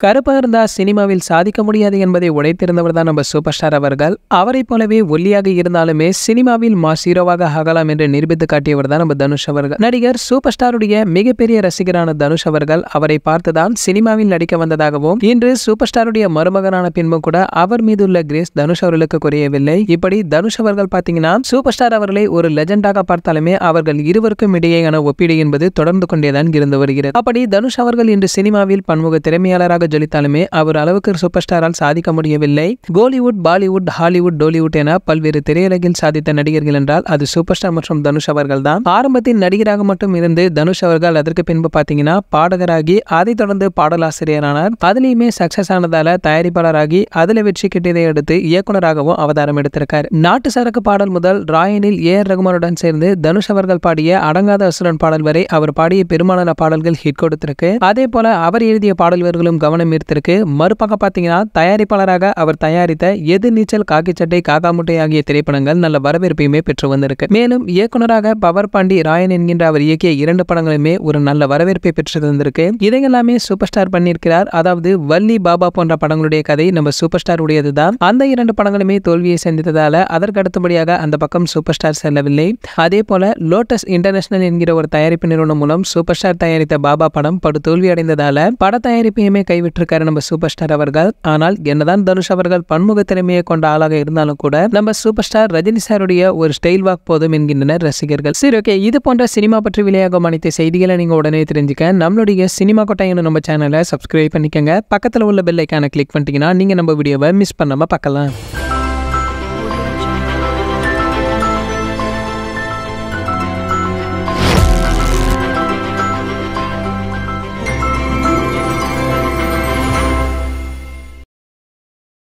கருப்பா சினிமாவில் சாதிக்க முடியாது என்பதை உடைத்திருந்தவர் தான் நம்ம சூப்பர் ஸ்டார் அவர்கள். அவரை போலவே ஒல்லியாக இருந்தாலுமே சினிமாவில் மாஸ் ஹீரோவாக ஆகலாம் என்று நிரூபித்து காட்டியவர் தான் நம்ம தனுஷ் அவர்கள். நடிகர் சூப்பர் ஸ்டாருடைய மிகப்பெரிய ரசிகரான தனுஷ் அவர்கள் அவரை பார்த்துதான் சினிமாவில் நடிக்க வந்ததாகவும் இன்று சூப்பர் ஸ்டாருடைய மருமகனான பின்பும் கூட அவர் மீது உள்ள கிரேஸ் தனுஷ் அவர்களுக்கு குறையவில்லை. இப்படி தனுஷ் அவர்கள் பார்த்தீங்கன்னா சூப்பர் ஸ்டார் அவர்களை ஒரு லெஜெண்டாக பார்த்தாலுமே அவர்கள் இருவருக்கும் இடையேயான ஒப்பீடு என்பது தொடர்ந்து கொண்டேதான் இருந்து வருகிறது. அப்படி தனுஷ் அவர்கள் இன்று சினிமாவில் பன்முக திறமையாளராக ஜொலித்தாலுமே அவர் அளவுக்கு சூப்பர் ஸ்டாரால் சாதிக்க முடியவில்லை. கோலிவுட் பாலிவுட் ஹாலிவுட் டோலிவுட் என பல்வேறு திரையுலகில் சாதித்த நடிகர்கள் என்றால் அது சூப்பர் ஸ்டார் மற்றும் தனுஷ் அவர்கள் தான். ஆரம்பத்தில் நடிகராக மட்டும் இருந்து தனுஷ் அவர்கள் அதற்கு பின்பு பாத்தீங்கன்னா பாடகராகி அதைத் தொடர்ந்து பாடலாசிரியரானார். அதுலயுமே சக்சஸ் ஆனதால தயாரிப்பாளராகி அதுல வெற்றி கிட்டியதை அடுத்து இயக்குனராகவும் அவதாரம் எடுத்திருக்கார். நாட்டு சரக்கு பாடல் முதல் ராயனில் ஏ ஆர் ரகுமானுடன் சேர்ந்து தனுஷ் அவர்கள் பாடிய அடங்காத அசுரன் பாடல் வரை அவர் பாடிய பெரும்பாலான பாடல்கள் ஹிட் கொடுத்திருக்கு. அதே போல அவர் எழுதிய பாடல்களும் கவனம் ஈர்த்திருக்கு. மறுபக்கம் பார்த்தீங்கன்னா தயாரிப்பாளராக அவர் தயாரித்த எது நீச்சல் காக்கி சட்டை ஆகிய திரைப்படங்கள் நல்ல வரவேற்பையுமே பெற்று வந்திருக்கு. மேலும் இயக்குனராக பவர் பாண்டி ராயன் என்கின்ற அவர் இயக்கிய இரண்டு படங்களுமே ஒரு நல்ல வரவேற்பை பெற்று வந்திருக்கு இதையெல்லாமே சூப்பர் ஸ்டார் பண்ணியிருக்கிறார். அதாவது வள்ளி பாபா போன்ற படங்களுடைய கதை நம்ம சூப்பர் ஸ்டார் உடையது தான் அந்த இரண்டு படங்களுமே தோல்வியை சந்தித்ததால அதற்கு அடுத்தபடியாக அந்த பக்கம் சூப்பர் ஸ்டார் செல்லவில்லை. அதே போல லோட்டஸ் இன்டர்நேஷனல் என்கிற ஒரு தயாரிப்பு நிறுவனம் மூலம் சூப்பர் ஸ்டார் தயாரித்த பாபா படம் படு தோல்வி அடைந்ததால பட தயாரிப்பையுமே கைவிட்டிருக்காரு நம்ம சூப்பர் ஸ்டார் அவர்கள். ஆனால் என்னதான் தனுஷ் அவர்கள் பன்முக திறமையை கொண்ட ஆளாக இருந்தாலும் கூட நம்ம சூப்பர் ஸ்டார் ரஜினி சாருடைய ஒரு ஸ்டைல் வாக் போதும் என்கின்றனர் ரசிகர்கள். சரி ஓகே இது போன்ற சினிமா பற்றி விளையாகும் அனைத்து செய்திகளை நீங்க உடனே தெரிஞ்சுக்க. நம்மளுடைய சினிமா கொட்டாயன்னு நம்ம சேனலை சப்ஸ்கிரைப் பண்ணிக்கங்க. பக்கத்தில் உள்ள பெல்லைக்கான கிளிக் பண்ணிட்டீங்கன்னா நீங்க நம்ம வீடியோவை மிஸ் பண்ணாம பார்க்கலாம்.